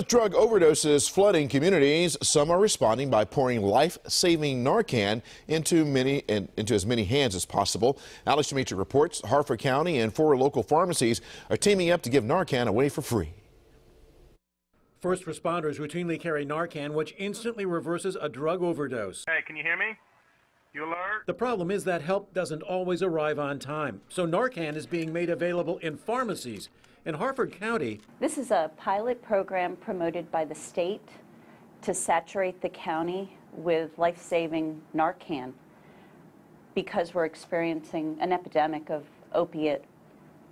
With drug overdoses flooding communities, some are responding by pouring life-saving Narcan into many into as many hands as possible. Alex DeMetrick reports Harford County and four local pharmacies are teaming up to give Narcan away for free. First responders routinely carry Narcan, which instantly reverses a drug overdose. Hey, can you hear me? You alert? The problem is that help doesn't always arrive on time. So Narcan is being made available in pharmacies. In Harford County, This is a pilot program promoted by the state to saturate the county with life-saving Narcan because we're experiencing an epidemic of opiate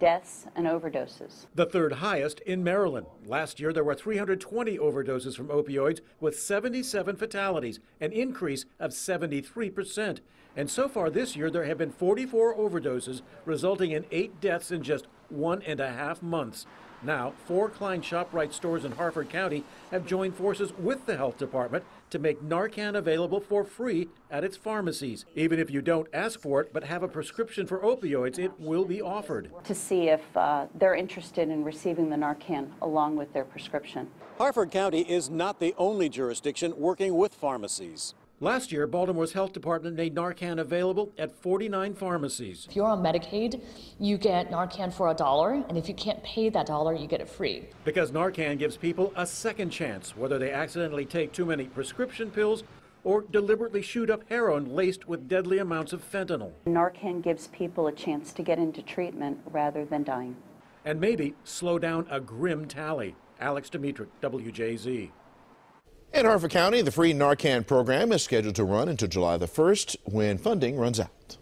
deaths and overdoses. the third highest in Maryland. Last year, there were 320 overdoses from opioids with 77 fatalities, an increase of 73%. And so far this year, there have been 44 overdoses, resulting in eight deaths in just one and a half months. Now, four Klein ShopRite stores in Harford County have joined forces with the health department to make Narcan available for free at its pharmacies. Even if you don't ask for it but have a prescription for opioids, it will be offered. To see if uh, they're interested in receiving the Narcan along with their prescription. Harford County is not the only jurisdiction working with pharmacies. Last year, Baltimore's health department made Narcan available at 49 pharmacies. If you're on Medicaid, you get Narcan for a dollar, and if you can't pay that dollar, you get it free. Because Narcan gives people a second chance, whether they accidentally take too many prescription pills or deliberately shoot up heroin laced with deadly amounts of fentanyl. Narcan gives people a chance to get into treatment rather than dying. And maybe slow down a grim tally. Alex DeMetrick, WJZ. In Harford County, the free Narcan program is scheduled to run until July the 1st when funding runs out.